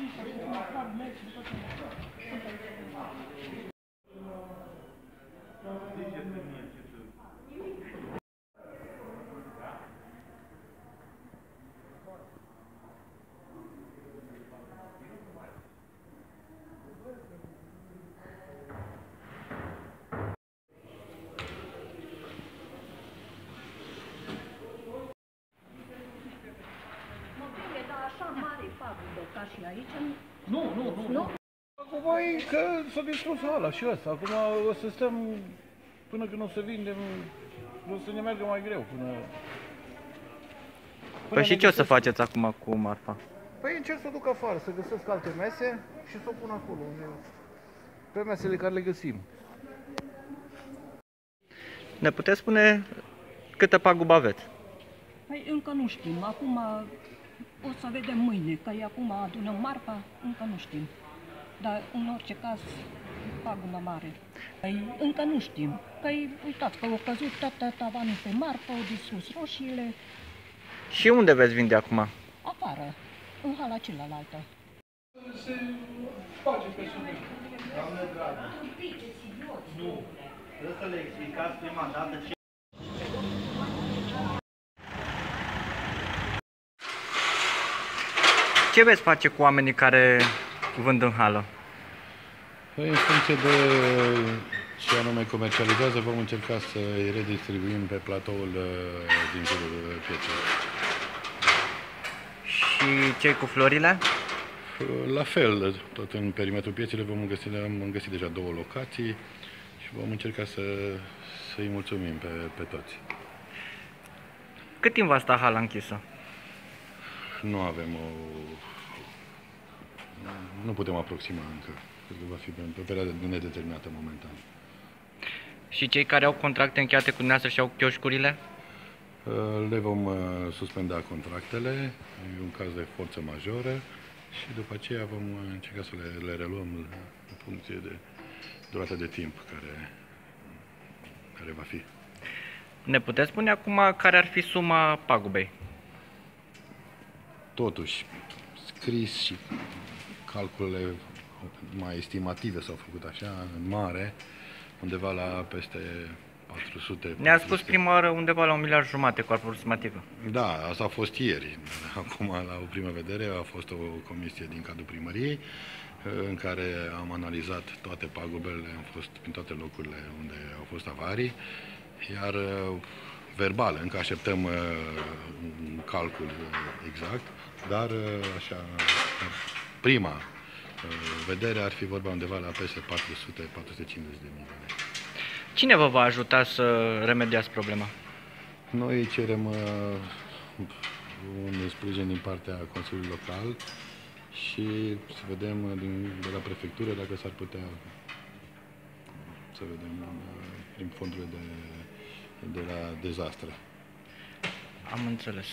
Thank you. Și aici, Nu, nu, nu. nu? Acum e că s-a distrus hala și asta. Acum o să stăm până când o să vindem, o să ne meargă mai greu până... Păi și ne ce o să găsesc- faceți acum cu marfa? Păi încerc să o duc afară, să găsesc alte mese și să o pun acolo, unde... pe mesele care le găsim. Ne puteți spune câtă pagubă aveți? Păi încă nu știm. Acum o să vedem mâine, că e acum adunăm marfa, încă nu știm. Dar în orice caz, pagubă mare. Păi încă nu știm. Păi uitați că au căzut toată tavanul pe marfă, au distrus roșiile, Și unde veți vinde acum? afară, în hala cealaltă. Trebuie să le explicați prima dată ce Ce veți face cu oamenii care vând în hală? Păi în funcție de ce anume comercializează, vom încerca să îi redistribuim pe platoul uh, din jurul uh, pieței. Și cei cu florile? La fel, tot în perimetrul pieței vom găsi, am găsit deja două locații și vom încerca să, să-i mulțumim pe, pe toți. Cât timp va sta hala închisă? Nu avem o... Nu putem aproxima încă. Cred că va fi pe, pe o perioadă nedeterminată momentan. Și cei care au contracte încheiate cu dumneavoastră și au chioșcurile? Uh, Le vom uh, suspenda contractele, e un caz de forță majoră și după aceea vom uh, încerca să le, le reluăm în funcție de durata de timp care, care va fi. Ne puteți spune acum care ar fi suma pagubei? Totuși, scris și calculele mai estimative s-au făcut așa, în mare, undeva la peste 400. Ne-a spus 400. prima oară undeva la un miliard jumate cu aproximativă. Da, asta a fost ieri. Acum, la o primă vedere, a fost o comisie din cadrul primăriei în care am analizat toate pagubele, am fost prin toate locurile unde au fost avarii, iar uh, verbal, încă așteptăm uh, un calcul uh, exact, dar uh, așa, prima uh, vedere ar fi vorba undeva la peste 400-450 de mii de lei. Cine vă va ajuta să remediați problema? Noi cerem uh, un sprijin din partea Consiliului Local și să vedem uh, din, de la prefectură dacă s-ar putea să vedem uh, prin fondurile de, de la dezastre. Am înțeles.